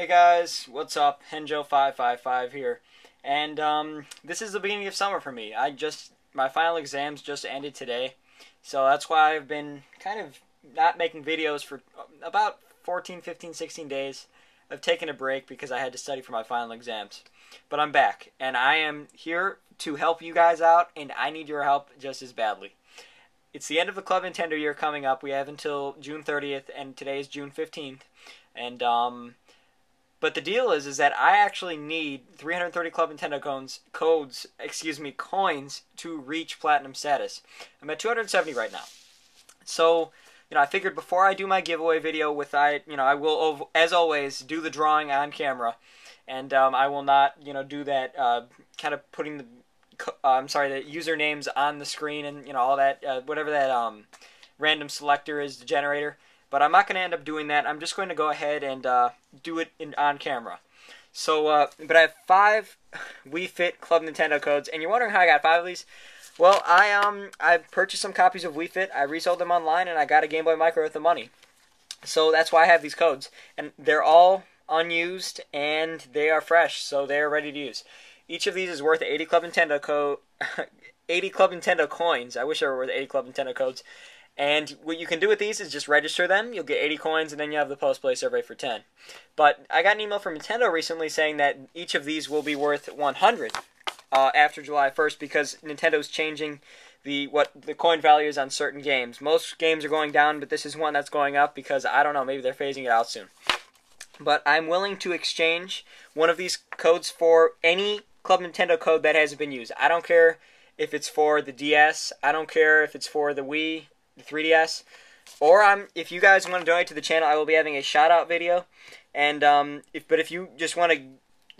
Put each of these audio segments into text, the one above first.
Hey guys, what's up? Henjo555 here. And um, this is the beginning of summer for me. I just, my final exams just ended today. So that's why I've been kind of not making videos for about 14, 15, 16 days. I've taken a break because I had to study for my final exams. But I'm back, and I am here to help you guys out, and I need your help just as badly. It's the end of the Club Nintendo year coming up. We have until June 30th, and today is June 15th. And um, but the deal is, is that I actually need 330 Club Nintendo codes, codes, excuse me, coins to reach platinum status. I'm at 270 right now. So, you know, I figured before I do my giveaway video with I, you know, I will, as always, do the drawing on camera, and um, I will not, you know, do that uh, kind of putting the, uh, I'm sorry, the usernames on the screen and you know all that, uh, whatever that um, random selector is, the generator. But I'm not going to end up doing that. I'm just going to go ahead and uh, do it in, on camera. So, uh, but I have five Wii Fit Club Nintendo codes, and you're wondering how I got five of these. Well, I um I purchased some copies of Wii Fit. I resold them online, and I got a Game Boy Micro with the money. So that's why I have these codes, and they're all unused and they are fresh, so they are ready to use. Each of these is worth 80 Club Nintendo co 80 Club Nintendo coins. I wish they were worth 80 Club Nintendo codes. And what you can do with these is just register them. You'll get 80 coins, and then you have the post play survey for 10. But I got an email from Nintendo recently saying that each of these will be worth 100 uh, after July 1st because Nintendo's changing the what the coin value is on certain games. Most games are going down, but this is one that's going up because I don't know, maybe they're phasing it out soon. But I'm willing to exchange one of these codes for any Club Nintendo code that hasn't been used. I don't care if it's for the DS. I don't care if it's for the Wii the 3DS. Or I'm if you guys want to donate to the channel, I will be having a shout out video. And um, if but if you just want to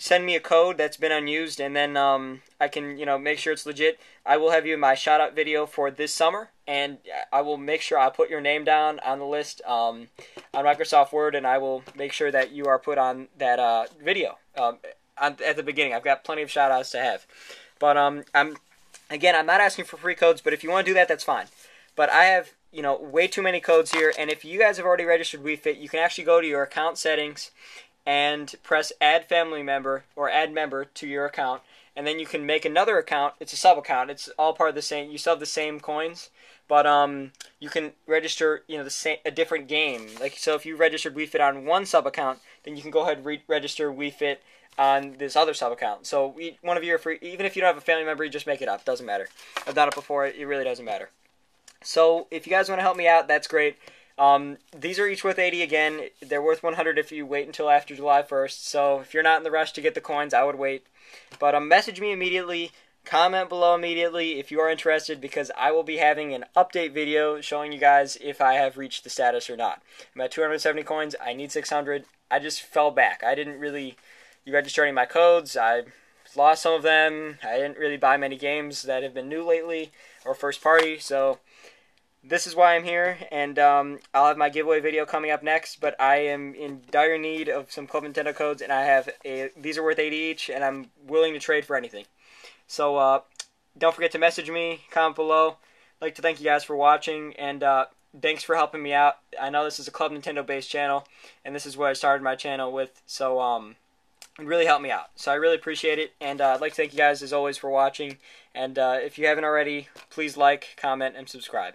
send me a code that's been unused, and then um, I can you know make sure it's legit. I will have you in my shout out video for this summer, and I will make sure I put your name down on the list um, on Microsoft Word, and I will make sure that you are put on that uh, video um, at the beginning. I've got plenty of shout outs to have, but um, I'm again I'm not asking for free codes, but if you want to do that, that's fine. But I have, you know, way too many codes here. And if you guys have already registered Wii Fit, you can actually go to your account settings and press add family member or add member to your account. And then you can make another account. It's a sub account. It's all part of the same. You still have the same coins, but um, you can register, you know, the same a different game. Like so, if you registered Wii Fit on one sub account, then you can go ahead and re- register Wii Fit on this other sub account. So we, one of you are free. Even if you don't have a family member, you just make it up. Doesn't matter. I've done it before. It really doesn't matter. So if you guys want to help me out, that's great. Um, these are each worth 80 again. They're worth 100 if you wait until after July 1st. So if you're not in the rush to get the coins, I would wait. But um, message me immediately. Comment below immediately if you are interested because I will be having an update video showing you guys if I have reached the status or not. I'm at 270 coins. I need 600. I just fell back. I didn't really register any of my codes. I lost some of them. I didn't really buy many games that have been new lately or first party. So this is why I'm here, and um, I'll have my giveaway video coming up next. But I am in dire need of some Club Nintendo codes, and I have a. These are worth 80 each, and I'm willing to trade for anything. So uh, don't forget to message me, comment below. I'd like to thank you guys for watching, and uh, thanks for helping me out. I know this is a Club Nintendo based channel, and this is what I started my channel with. So um, it really helped me out. So I really appreciate it, and uh, I'd like to thank you guys as always for watching. And uh, if you haven't already, please like, comment, and subscribe.